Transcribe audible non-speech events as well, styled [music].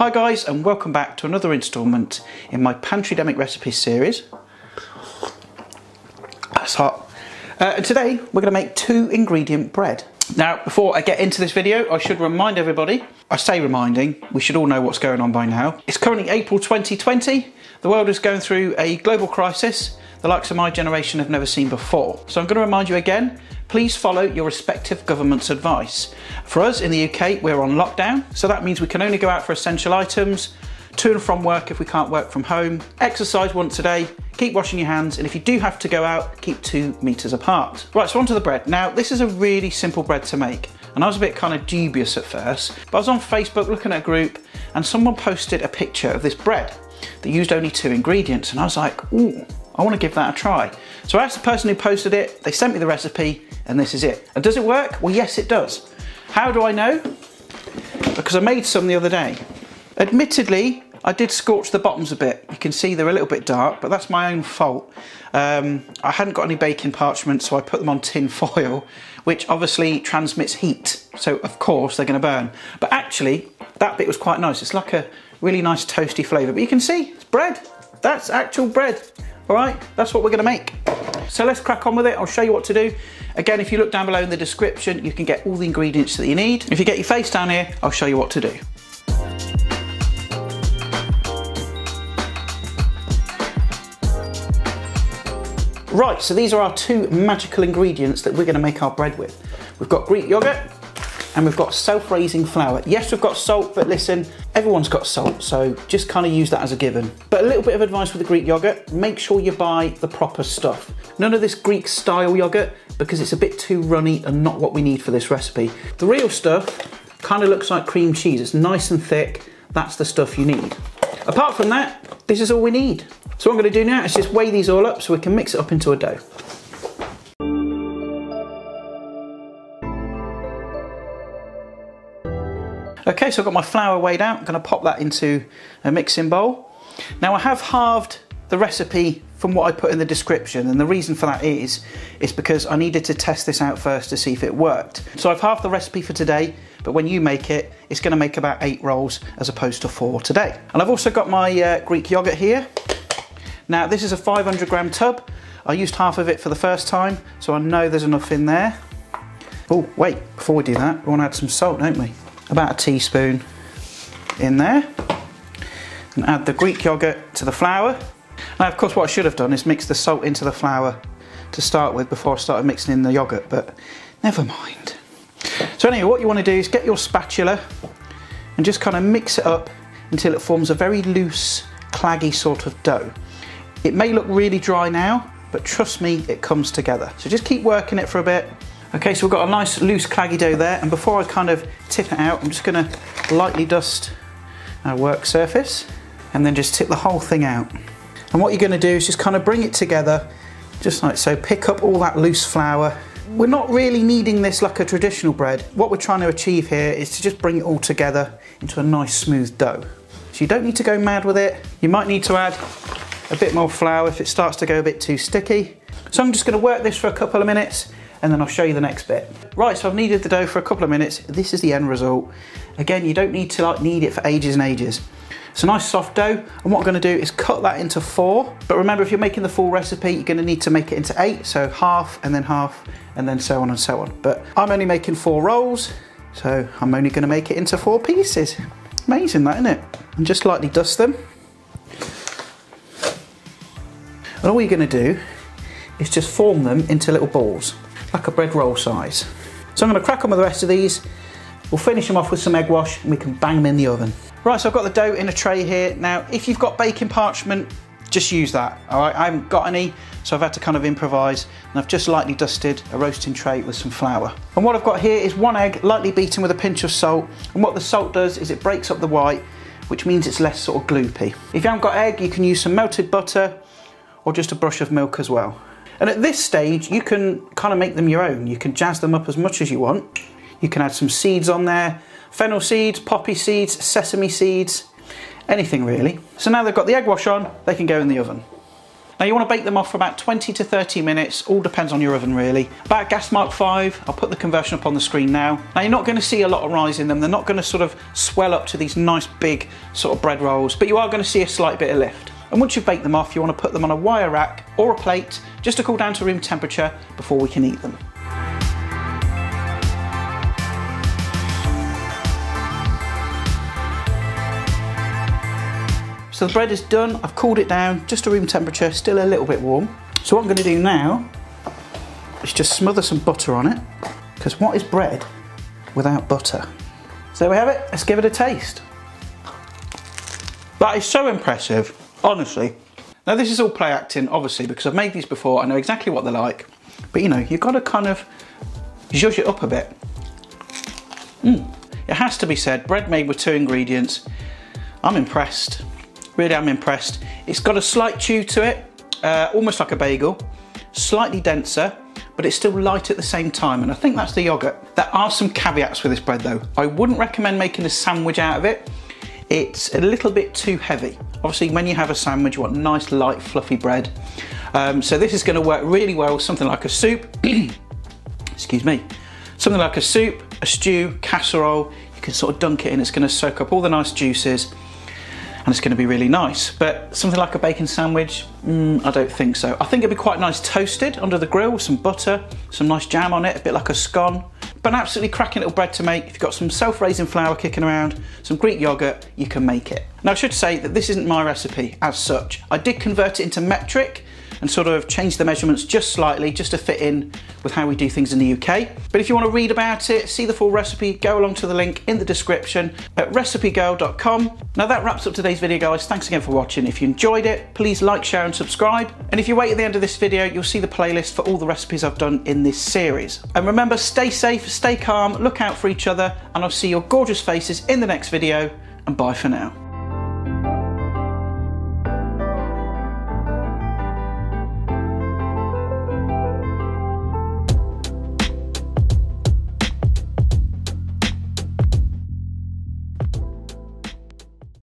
Hi guys and welcome back to another instalment in my pantry Pantrydemic Recipes series. That's hot. Uh, and today we're going to make two ingredient bread. Now before I get into this video I should remind everybody, I say reminding, we should all know what's going on by now. It's currently April 2020, the world is going through a global crisis the likes of my generation have never seen before. So I'm going to remind you again, please follow your respective government's advice. For us in the UK, we're on lockdown, so that means we can only go out for essential items, to and from work if we can't work from home, exercise once a day, keep washing your hands, and if you do have to go out, keep two meters apart. Right, so onto the bread. Now, this is a really simple bread to make, and I was a bit kind of dubious at first, but I was on Facebook looking at a group, and someone posted a picture of this bread that used only two ingredients, and I was like, ooh, I want to give that a try. So I asked the person who posted it, they sent me the recipe, and this is it. And does it work? Well, yes, it does. How do I know? Because I made some the other day. Admittedly, I did scorch the bottoms a bit. You can see they're a little bit dark, but that's my own fault. Um, I hadn't got any baking parchment, so I put them on tin [laughs] foil, which obviously transmits heat. So of course they're gonna burn. But actually, that bit was quite nice. It's like a really nice toasty flavour. But you can see, it's bread. That's actual bread. All right, that's what we're gonna make. So let's crack on with it. I'll show you what to do. Again, if you look down below in the description, you can get all the ingredients that you need. If you get your face down here, I'll show you what to do. Right, so these are our two magical ingredients that we're gonna make our bread with. We've got Greek yogurt, and we've got self-raising flour. Yes, we've got salt, but listen, everyone's got salt, so just kind of use that as a given. But a little bit of advice with the Greek yogurt, make sure you buy the proper stuff. None of this Greek style yogurt, because it's a bit too runny and not what we need for this recipe. The real stuff kind of looks like cream cheese. It's nice and thick. That's the stuff you need. Apart from that, this is all we need. So what I'm gonna do now is just weigh these all up so we can mix it up into a dough. Okay, so I've got my flour weighed out. I'm gonna pop that into a mixing bowl. Now I have halved the recipe from what I put in the description and the reason for that is, is because I needed to test this out first to see if it worked. So I've halved the recipe for today, but when you make it, it's gonna make about eight rolls as opposed to four today. And I've also got my uh, Greek yogurt here. Now this is a 500 gram tub. I used half of it for the first time, so I know there's enough in there. Oh, wait, before we do that, we wanna add some salt, don't we? about a teaspoon in there and add the Greek yogurt to the flour. Now of course what I should have done is mix the salt into the flour to start with before I started mixing in the yogurt but never mind. So anyway what you want to do is get your spatula and just kind of mix it up until it forms a very loose claggy sort of dough. It may look really dry now but trust me it comes together. So just keep working it for a bit Okay, so we've got a nice loose claggy dough there, and before I kind of tip it out, I'm just gonna lightly dust our work surface, and then just tip the whole thing out. And what you're gonna do is just kind of bring it together, just like so, pick up all that loose flour. We're not really kneading this like a traditional bread. What we're trying to achieve here is to just bring it all together into a nice smooth dough. So you don't need to go mad with it. You might need to add a bit more flour if it starts to go a bit too sticky. So I'm just gonna work this for a couple of minutes and then I'll show you the next bit. Right, so I've kneaded the dough for a couple of minutes. This is the end result. Again, you don't need to like knead it for ages and ages. It's a nice soft dough, and what I'm gonna do is cut that into four. But remember, if you're making the full recipe, you're gonna need to make it into eight, so half, and then half, and then so on and so on. But I'm only making four rolls, so I'm only gonna make it into four pieces. Amazing that, isn't it? And just lightly dust them. And all you're gonna do is just form them into little balls like a bread roll size. So I'm gonna crack on with the rest of these. We'll finish them off with some egg wash and we can bang them in the oven. Right, so I've got the dough in a tray here. Now, if you've got baking parchment, just use that, all right? I haven't got any, so I've had to kind of improvise, and I've just lightly dusted a roasting tray with some flour. And what I've got here is one egg, lightly beaten with a pinch of salt, and what the salt does is it breaks up the white, which means it's less sort of gloopy. If you haven't got egg, you can use some melted butter, or just a brush of milk as well. And at this stage, you can kind of make them your own. You can jazz them up as much as you want. You can add some seeds on there, fennel seeds, poppy seeds, sesame seeds, anything really. So now they've got the egg wash on, they can go in the oven. Now you want to bake them off for about 20 to 30 minutes, all depends on your oven really. About gas mark 5, I'll put the conversion up on the screen now. Now you're not going to see a lot of rise in them, they're not going to sort of swell up to these nice big sort of bread rolls, but you are going to see a slight bit of lift. And once you've baked them off, you want to put them on a wire rack or a plate just to cool down to room temperature before we can eat them. So the bread is done, I've cooled it down just to room temperature, still a little bit warm. So what I'm gonna do now is just smother some butter on it, because what is bread without butter? So there we have it, let's give it a taste. That is so impressive, honestly. Now this is all play acting, obviously, because I've made these before, I know exactly what they're like. But you know, you've got to kind of zhuzh it up a bit. Mm. It has to be said, bread made with two ingredients. I'm impressed. Really I'm impressed. It's got a slight chew to it, uh, almost like a bagel, slightly denser, but it's still light at the same time. And I think that's the yogurt. There are some caveats with this bread though. I wouldn't recommend making a sandwich out of it. It's a little bit too heavy. Obviously, when you have a sandwich, you want nice, light, fluffy bread. Um, so this is gonna work really well with something like a soup. [clears throat] Excuse me. Something like a soup, a stew, casserole. You can sort of dunk it in, it's gonna soak up all the nice juices and it's going to be really nice. But something like a bacon sandwich, mm, I don't think so. I think it'd be quite nice toasted under the grill with some butter, some nice jam on it, a bit like a scone. But an absolutely cracking little bread to make. If you've got some self-raising flour kicking around, some Greek yogurt, you can make it. Now I should say that this isn't my recipe as such. I did convert it into metric and sort of change the measurements just slightly just to fit in with how we do things in the UK. But if you want to read about it, see the full recipe, go along to the link in the description at recipegirl.com. Now that wraps up today's video guys. Thanks again for watching. If you enjoyed it, please like, share and subscribe. And if you wait at the end of this video, you'll see the playlist for all the recipes I've done in this series. And remember, stay safe, stay calm, look out for each other, and I'll see your gorgeous faces in the next video, and bye for now.